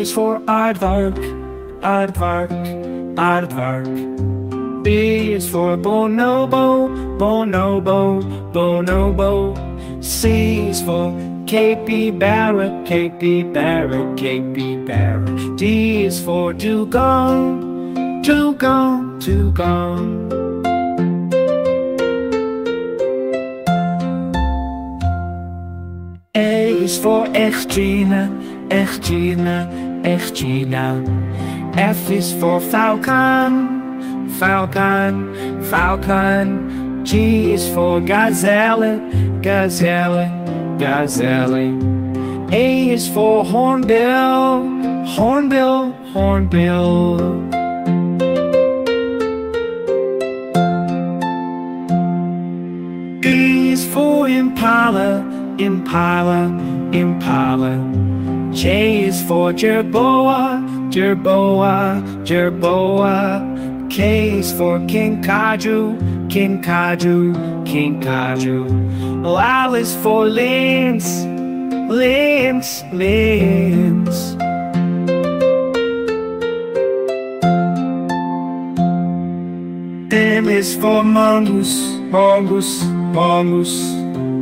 is for aardvark, aardvark, aardvark. B is for bonobo, bonobo, bonobo. C is for capybara, capybara, capybara. D is for dugong, dugong, dugong. A is for Echidna, Echidna, Echidna. F is for falcon, falcon, falcon. G is for gazelle, gazelle, gazelle. A is for hornbill, hornbill, hornbill. E is for impala, impala, impala. J is for jerboa, jerboa, jerboa. K is for kinkajou, kinkajou, kinkajou. L is for lynx, lynx, lynx. M is for mongoose, mongoose, mongoose,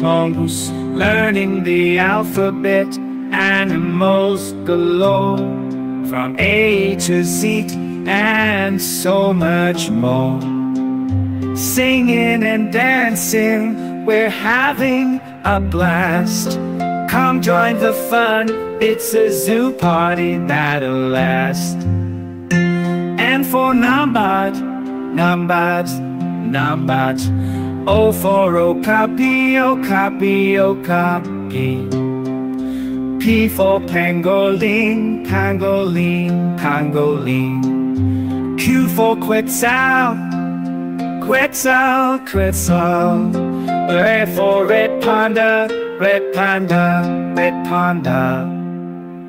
mongoose. Learning the alphabet, animals galore. From A to Z, and so much more. Singing and dancing, we're having a blast. Come join the fun, it's a zoo party that'll last. And for Numbat, Numbat, Numbat. Oh for Okapi, Okapi, Okapi. P for Pangolin, Pangolin, Pangolin. Q for Quetzal, Quetzal, Quetzal. R for Red Panda, Red Panda, Red Panda.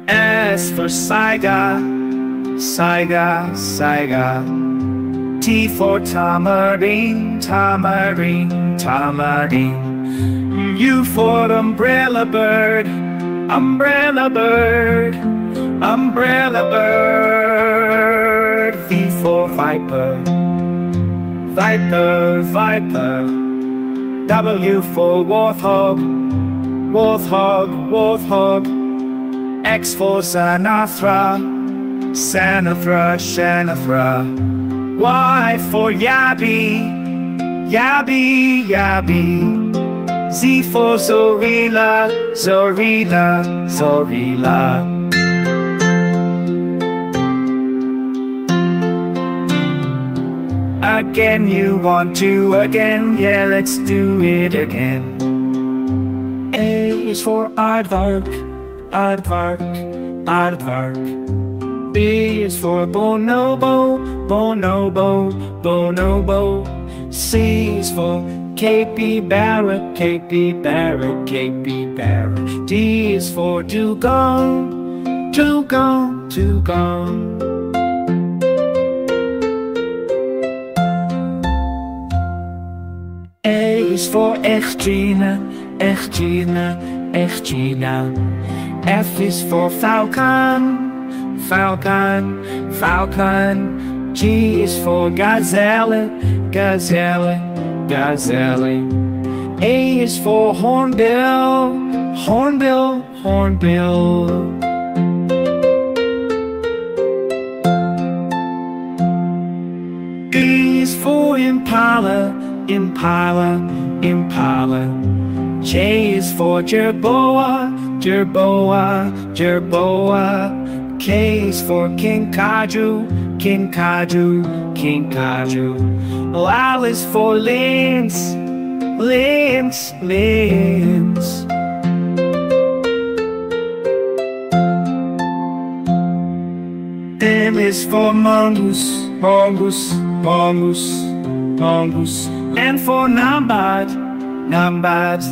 S for Saiga, Saiga, Saiga. T for Tamarin, Tamarin, Tamarin. U for Umbrella Bird, Umbrella Bird, Umbrella Bird. V for Viper, Viper, Viper. W for Warthog, Warthog, Warthog. X for Xenarthra, Xenarthra, Xenarthra. Y for Yabi, Yabi, Yabi. Z for Zorilla, Zorilla, Zorilla. Again, you want to again, yeah, let's do it again. A is for aardvark, aardvark, aardvark. B is for bonobo, bonobo, bonobo. C is for capybara, capybara, capybara. D is for dugong, dugong, dugong. A is for Echtina, Echtina, Echtina. F is for falcon, falcon, falcon. G is for gazelle, gazelle, gazelle. A is for hornbill, hornbill, hornbill. E is for impala, impala, impala. J is for jerboa, jerboa, jerboa. K is for kinkajou, kinkajou, kinkajou. Oh, L is for lynx, lynx, lynx. M is for mongoose, mongoose, mongoose, mongoose. And for numbat, numbat,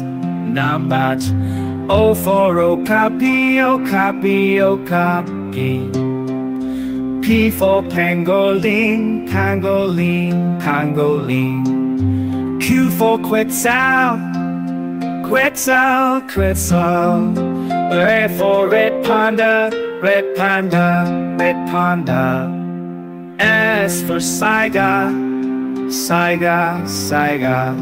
numbat. O for okapi, okapi, okapi. P for pangolin, pangolin, pangolin. Q for quetzal, quetzal, quetzal. Red for red panda, red panda, red panda. S for Saiga, Saiga, Saiga.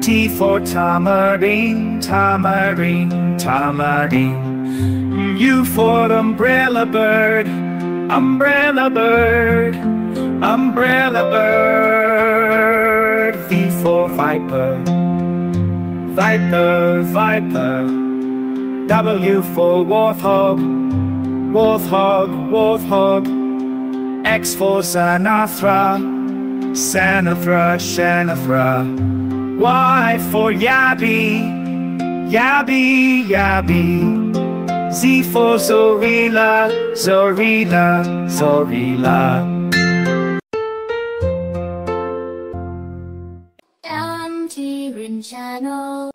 T for tamarin, tamarin, tamarin. U for umbrella bird, umbrella bird, umbrella bird. V for viper, viper, viper. W for warthog, warthog, warthog. X for Xenarthra, Xenarthra, Xenarthra. Y for Yabi, Yabi, Yabi. Z for Zorilla, Zorilla, Zorilla. MTRin channel.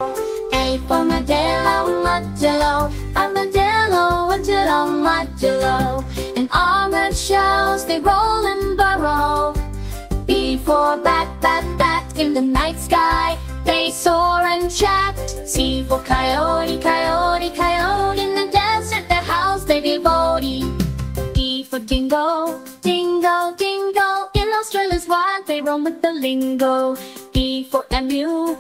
A for Modelo, Modelo, Armadillo, Modelo, Modelo. In armored shells, they roll and burrow. B for bat, bat, bat in the night sky. They soar and chat. C for coyote, coyote for dingo, dingo, dingo. In Australia's wild, they roam with the lingo. E for emu.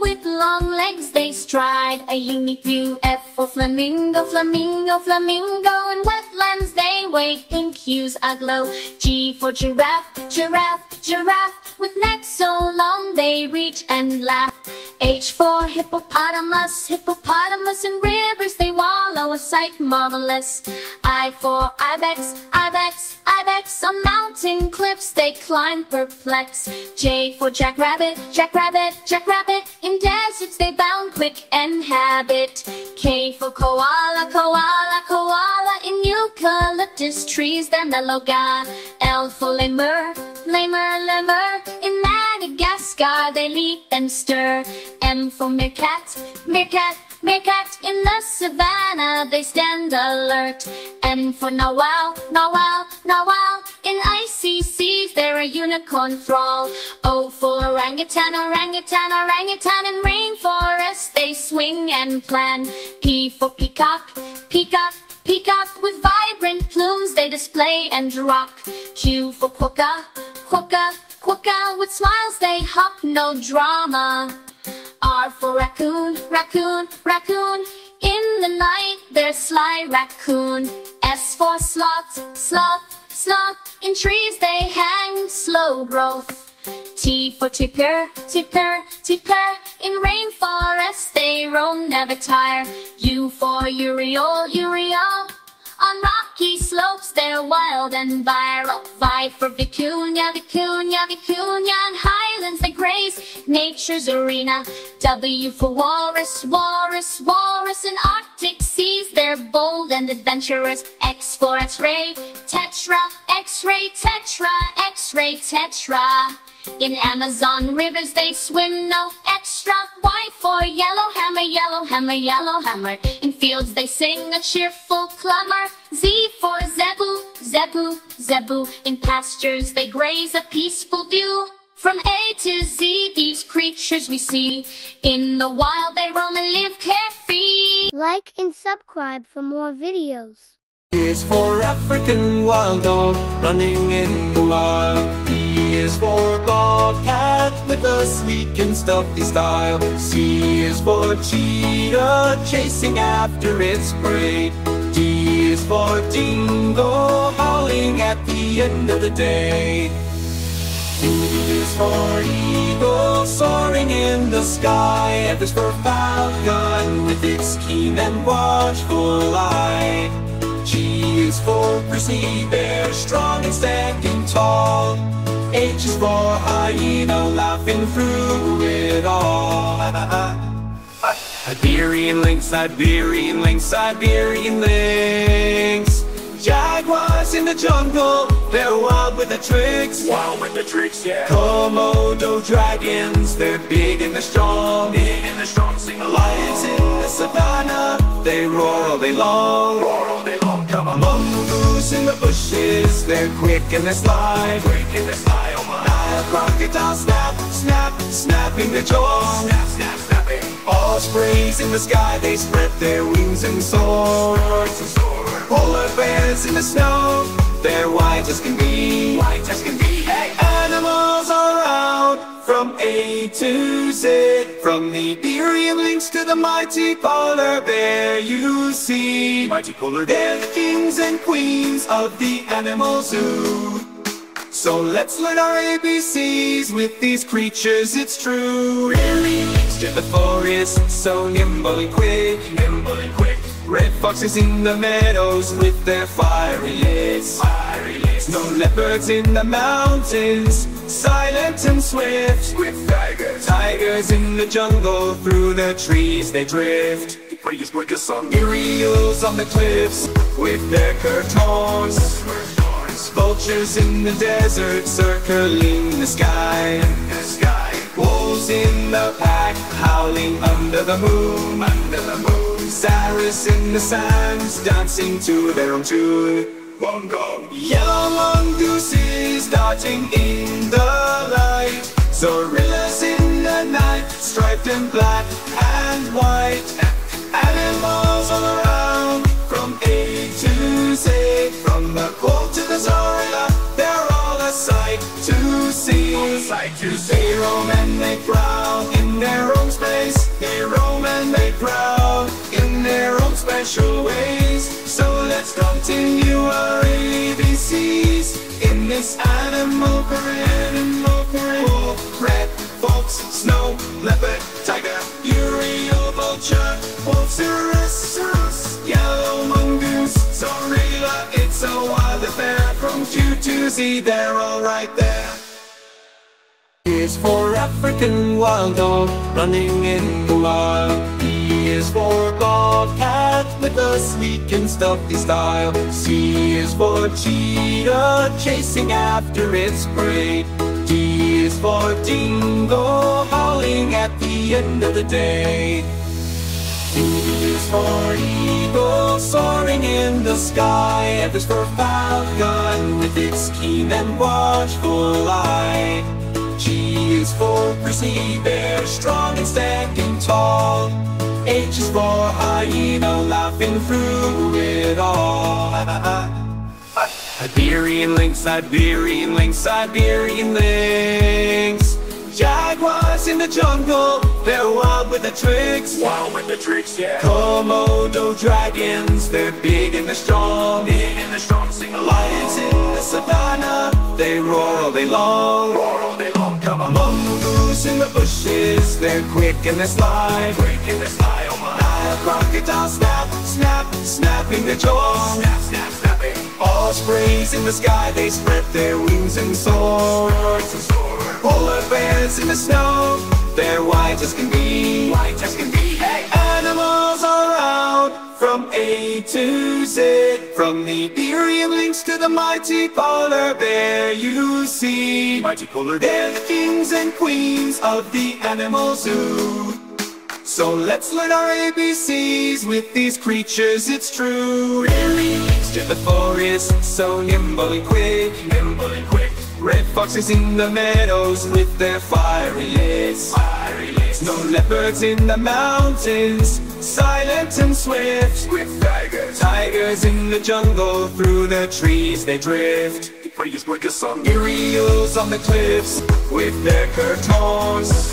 With long legs, they stride a unique view. F for flamingo, flamingo, flamingo. In wetlands, they wait in hues aglow. G for giraffe, giraffe, giraffe. With necks so long, they reach and laugh. H for hippopotamus, hippopotamus in rivers they wallow, a sight marvelous. I for ibex, ibex, ibex on mountain cliffs they climb perplex J for jackrabbit, jackrabbit, jackrabbit in deserts they bound quick and habit. K for koala, koala, koala in eucalyptus trees they mellow ga. L for lemur, lemur, lemur in Madagascar they leap and stir. M for meerkat, meerkat, meerkat in the savannah they stand alert. N for narwhal, narwhal, narwhal in icy seas they're a unicorn thrall. O for orangutan, orangutan, orangutan in rainforests they swing and plan. P for peacock, peacock, peacock with vibrant plumes they display and rock. Q for quokka, quokka, quokka with smiles they hop, no drama. R for raccoon, raccoon, raccoon. In the night, there's sly raccoon. S for sloth, sloth, sloth. In trees they hang, slow growth. T for tapir, tapir, tapir. In rainforests they roam, never tire. U for urial, urial. On rocky slopes they're wild and viral. Vi for vicuña, vicuña, vicuña. In highlands they graze nature's arena. W for walrus, walrus, walrus. In arctic seas they're bold and adventurous. X for x-ray, tetra, x-ray, tetra, x-ray, tetra. In Amazon rivers they swim no extra. Y for yellow hammer, yellow hammer, yellow hammer. In fields they sing a cheerful clamor. Z for zebu, zebu, zebu. In pastures they graze a peaceful view. From A to Z, these creatures we see. In the wild they roam and live carefree. Like and subscribe for more videos. is for African wild dog running in the wild. E is for bobcat with a sleek and stealthy style. C is for cheetah chasing after its prey. D is for dingo howling at the end of the day. E is for eagle soaring in the sky. F is for falcon with its keen and watchful eye. G is for grizzly bear, strong and standing tall. H is for hyena, laughing through it all. Iberian lynx, Siberian lynx, Siberian lynx. Jaguars in the jungle, they're wild with the tricks. Wild with the tricks, yeah. Komodo dragons, they're big and they're strong. Big and they're strong, sing along. Lions in the savannah, they roar all day long. Roar all day long, come on. Mongoose in the bushes, they're quick and they're sly. Quick and they're sly, snapping their jaws. Snap, snap, snapping. Ospreys in the sky, they spread their wings and soar. Polar bears in the snow, they're white as can be. White as can be. Hey. Animals are out from A to Z. From the Iberian lynx to the mighty polar bear, you see. Mighty polar bear, the kings and queens of the animal zoo. So let's learn our ABCs with these creatures, it's true. Really, to the forest, so nimble and quick, nimble and quick. Red foxes in the meadows with their fiery lids, fiery lids. No leopards in the mountains, silent and swift. Swift tigers, tigers in the jungle, through the trees they drift. Praise quick as song. Urials on the cliffs with their curved horns. Vultures in the desert circling the sky. The sky. Wolves in the pack howling under the moon. Under the moon. Xerus in the sands dancing to their own tune. Bongo. Yellow mongooses darting in the light. Zorillas in the night, striped and black and white. Animals all around, to. They roam and they prowl in their own space. They roam and they prowl in their own special ways. So let's continue our ABCs in this animal parade. Animal parade. Wolf, red, fox, snow, leopard, tiger, urial, vulture, wolf, yellow mongoose, zorilla. It's a wild affair from Q to Z. They're all right there. For African wild dog running in the wild. E is for bobcat with a sleek and stealthy style. C is for cheetah chasing after its prey. D is for dingo howling at the end of the day. E is for eagle soaring in the sky. F is for falcon with its keen and watchful eye. Is for bear, strong and standing tall. H is for hyena, laughing through it all. Iberian lynx, Iberian lynx, Siberian lynx. Jaguars in the jungle, they're wild with the tricks. Wild with the tricks, yeah. Komodo dragons, they're big and they're strong. Big and they're strong, sing Lions in the savannah, they roar all day long. Roar all day long, on. Mongoose in the bushes, they're quick and they're sly. Quick and they're sly, oh my. Nile crocodile, snap, snap, snapping their jaws. Snap, snap, snapping. Ospreys in the sky, they spread their wings and soar. Polar bears in the snow, they're white as can be. White as can be. Hey. Animals are out from A to Z. From the Iberian lynx to the mighty polar bear, you see. Mighty polar bear, the kings and queens of the animal zoo. So let's learn our ABCs with these creatures, it's true. Really? To the forest, so nimble and quick, nimble and quick. Red foxes in the meadows with their fiery lids, fiery lids. No leopards in the mountains, silent and swift. Swift tigers, tigers in the jungle, through the trees they drift. As song. On the cliffs with their curved horns.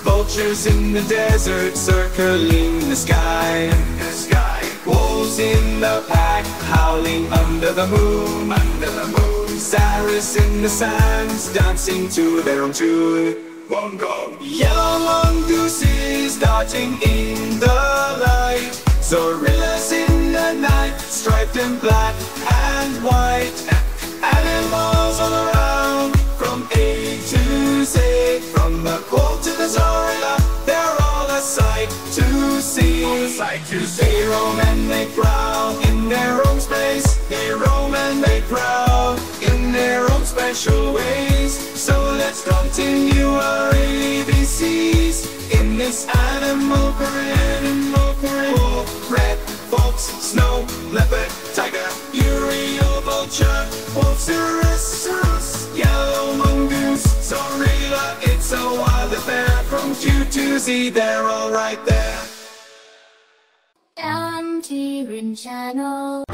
Vultures in the desert circling the sky. The sky. Wolves in the pack howling under the moon. Under the moon. Xerus in the sands dancing to their own tune. Bongo. Yellow mongooses darting in the light. Zorillas in the night, striped in black and white. Animals all around, from A to Z, from the cold to the Zorilla, they're all a sight to see. Sight to see. They roam and they prowl in their own space. They roam and they prowl in their own special ways. So let's continue our ABCs in this animal parade. Animal parade. Wolf, red, fox, snow, leopard, tiger, urial, vulture, wolf, xerus, yellow mongoose, zorilla. It's a wild affair from Q to Z, they're all right there. MTRin Channel.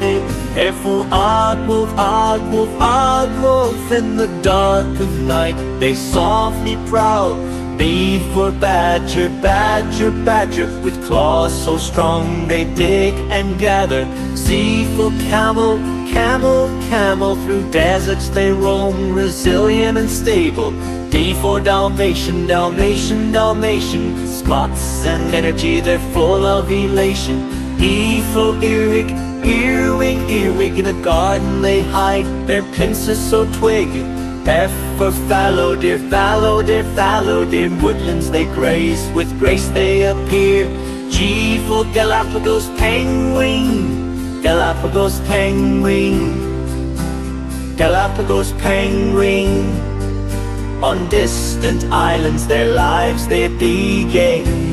Wolf, aardwolf, odd wolf In the dark of night they softly prowl. B for badger, badger, badger With claws so strong they dig and gather. C for camel, camel, camel Through deserts they roam, resilient and stable. D for Dalmatian, Dalmatian, Dalmatian Spots and energy, they're full of elation E for earwig, earwig, In a garden they hide. Their pincers so twig. F for fallow deer, fallow deer, fallow deer Woodlands they graze, with grace they appear. G for Galapagos penguin Galapagos penguin Galapagos penguin. On distant islands their lives they begin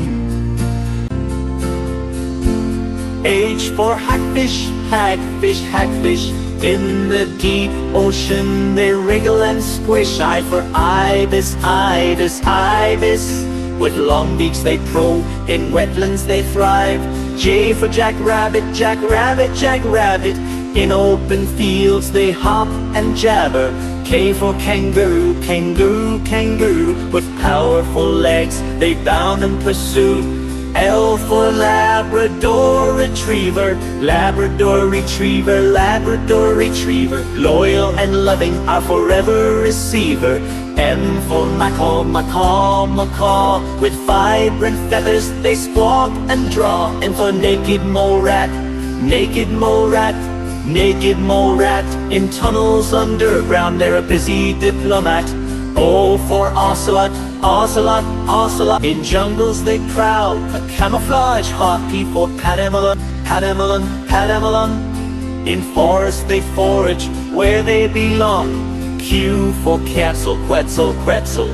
H for hagfish, hagfish, hagfish In the deep ocean they wriggle and squish. I for ibis, ibis, ibis. With long beaks they probe, in wetlands they thrive. J for jackrabbit, jackrabbit, jackrabbit. In open fields they hop and jabber. K for kangaroo, kangaroo, kangaroo. With powerful legs they bound and pursue L for Labrador Retriever Labrador Retriever, Labrador Retriever Loyal and loving, our forever receiver. M for macaw, macaw, macaw With vibrant feathers they squawk and draw. And for naked mole rat, naked mole rat Naked mole rat In tunnels underground they're a busy diplomat. O for ocelot, ocelot, ocelot. In jungles they prowl, a camouflage harpy for pademelon, pademelon, pademelon In forests they forage where they belong. Q for quetzal, quetzal, quetzal.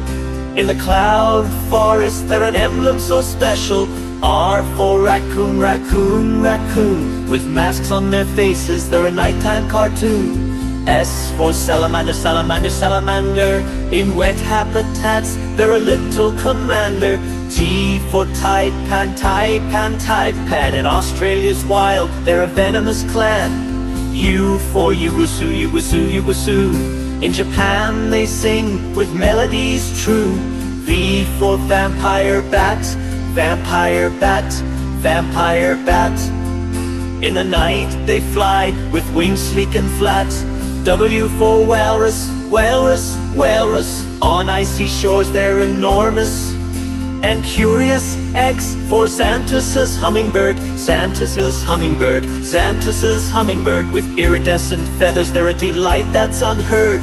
In the cloud forest they're an emblem so special. R for raccoon, raccoon, raccoon. With masks on their faces they're a nighttime cartoon S for salamander, salamander, salamander. In wet habitats, they're a little commander. T for taipan, taipan, taipan In Australia's wild, they're a venomous clan. U for Uguisu, Uguisu, Uguisu In Japan they sing with melodies true. V for vampire bat, vampire bat, vampire bat. In the night they fly with wings sleek and flat W for walrus, walrus, walrus On icy shores they're enormous. And curious X for Xantus's hummingbird. Xantus's hummingbird Xantus's hummingbird. With iridescent feathers They're a delight that's unheard.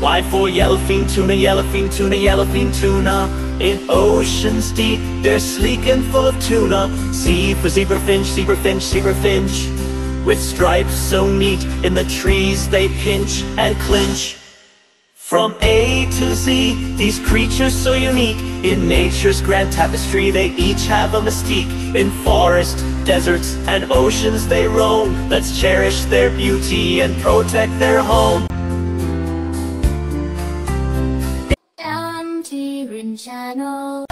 Y for yellowfin tuna Yellowfin tuna Yellowfin tuna. In oceans deep They're sleek and full of tuna. C for zebrafinch Zebrafinch Zebrafinch with stripes so neat in the trees they pinch and clinch. From A to Z, these creatures so unique. In nature's grand tapestry they each have a mystique. In forests, deserts, and oceans they roam. Let's cherish their beauty and protect their home. Channel.